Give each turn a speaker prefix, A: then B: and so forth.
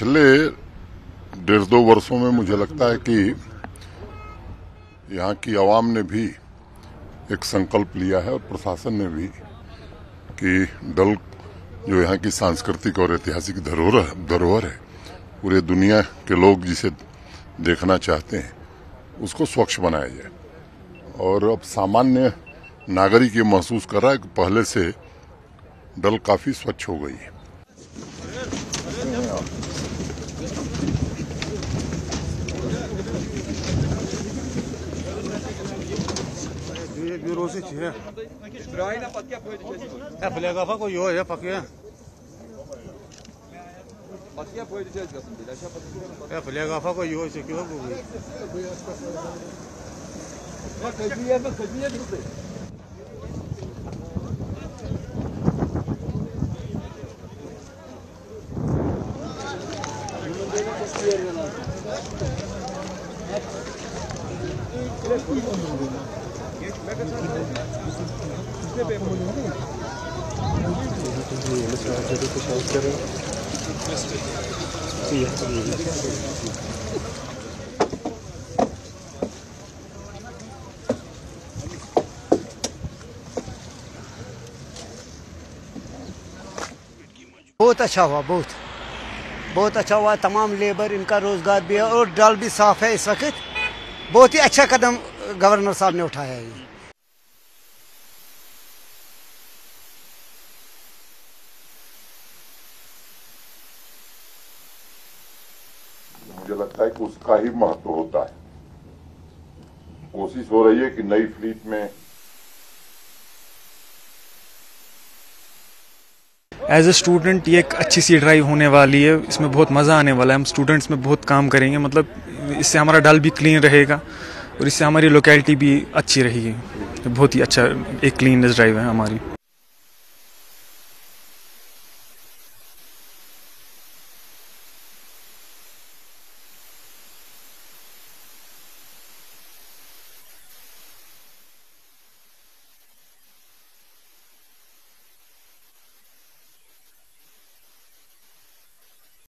A: पिछले डेढ़ दो वर्षों में मुझे लगता है कि यहाँ की आवाम ने भी एक संकल्प लिया है और प्रशासन ने भी कि डल जो यहाँ की सांस्कृतिक और ऐतिहासिक धरोहर धरोहर है, पूरे दुनिया के लोग जिसे देखना चाहते हैं, उसको स्वच्छ बनाया जाए। और अब सामान्य नागरिक ये महसूस कर रहा है कि पहले से डल काफ़ी स्वच्छ हो गई है।
B: je biurozit je. Brajna pa tja pojedi će zgo. E, pa lega pa ko joj, je pa kje. Pa tja pojedi će zgo sam bila, ša pa tja. E, pa lega pa ko joj, se kje ho gubi. Bak, kaži je bak, kaži je bak. Thank you.
C: बहुत अच्छा हुआ, बहुत। बहुत अच्छा हुआ, तमाम labour, इनका रोज़गार भी है और डल भी साफ़ है इस वक्त। बहुत ही अच्छा कदम गवर्नर साहब ने उठाया है।
A: मुझे लगता है कि उसका ही महत्व होता है। कोशिश हो रही है कि नई फ्लीट में
D: एज ए स्टूडेंट ये एक अच्छी सी ड्राइव होने वाली है। इसमें बहुत मज़ा आने वाला है। हम स्टूडेंट्स में बहुत काम करेंगे। मतलब इससे हमारा डल भी क्लीन रहेगा और इससे हमारी लोकेलिटी भी अच्छी रहेगी। बहुत ही अच्छा एक क्लीन ड्राइव है हमारी।